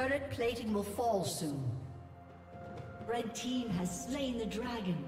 Turret plating will fall soon. Red team has slain the dragon.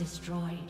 destroyed.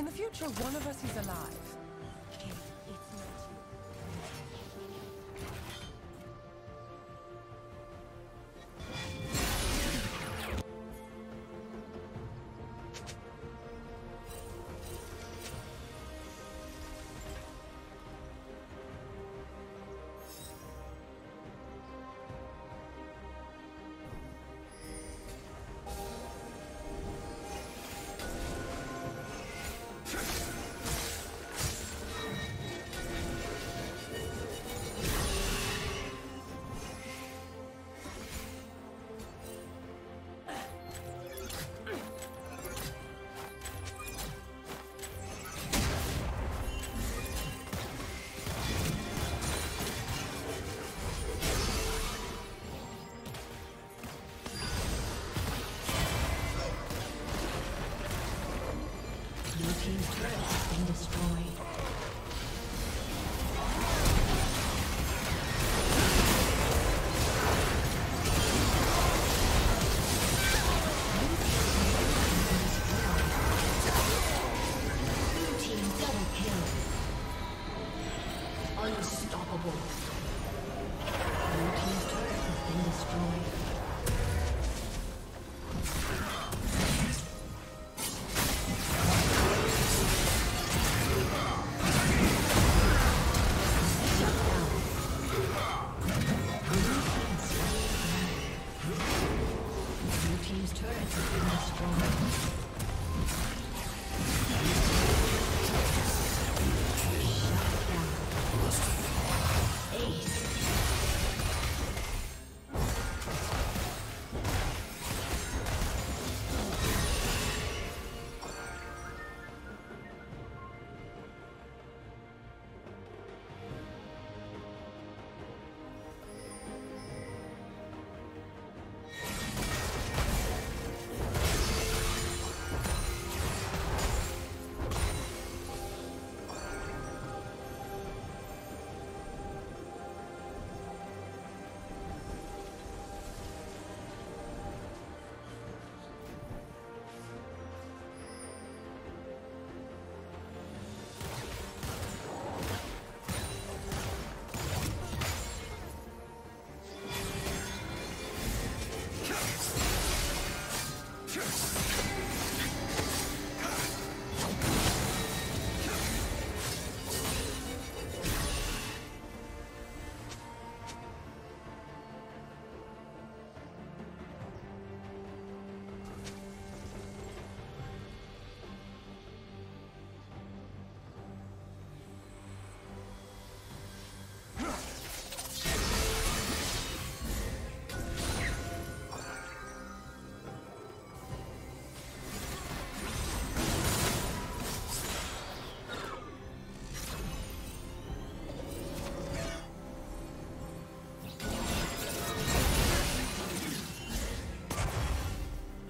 In the future, one of us is alive.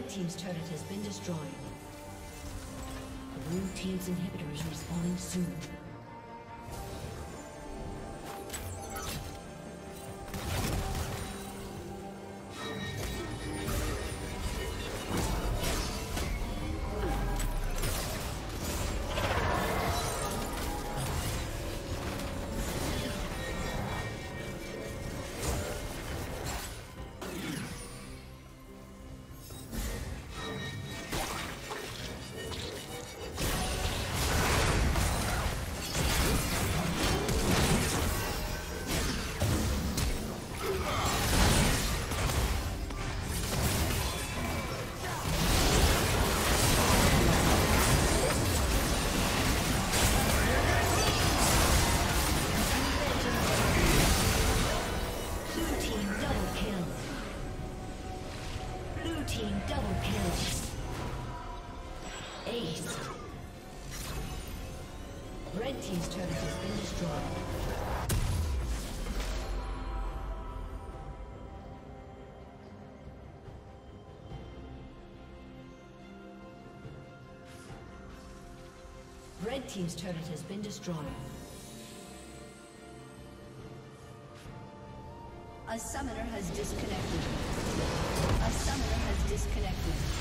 Red Team's turret has been destroyed. Blue Team's inhibitor is respawning soon. Red Team's turret has been destroyed. A summoner has disconnected. A summoner has disconnected.